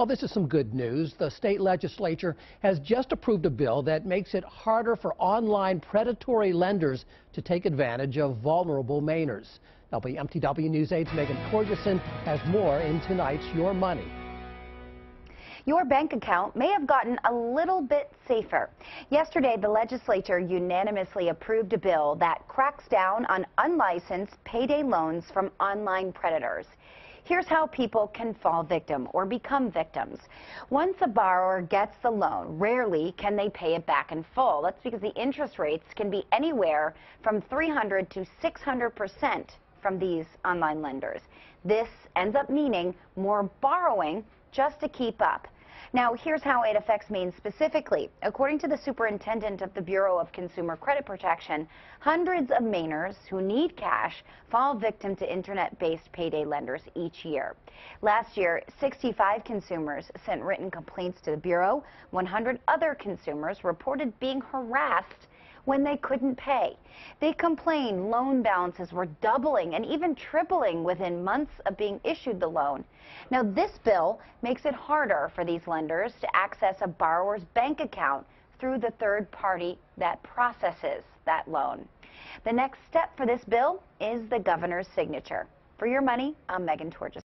Well, this is some good news. The state legislature has just approved a bill that makes it harder for online predatory lenders to take advantage of vulnerable Mainers. WMTW News 8's Meghan Torjussen has more in tonight's Your Money. Your bank account may have gotten a little bit safer. Yesterday, the legislature unanimously approved a bill that cracks down on unlicensed payday loans from online predators. Here's how people can fall victim or become victims. Once a borrower gets the loan, rarely can they pay it back in full. That's because the interest rates can be anywhere from 300 to 600 percent from these online lenders. This ends up meaning more borrowing just to keep up. Now, here's how it affects Maine specifically. According to the superintendent of the Bureau of Consumer Credit Protection, hundreds of Mainers who need cash fall victim to internet-based payday lenders each year. Last year, 65 consumers sent written complaints to the Bureau. 100 other consumers reported being harassed when they couldn't pay. They complained loan balances were doubling and even tripling within months of being issued the loan. Now, this bill makes it harder for these lenders to access a borrower's bank account through the third party that processes that loan. The next step for this bill is the governor's signature. For your money, I'm Meghan Torjussen.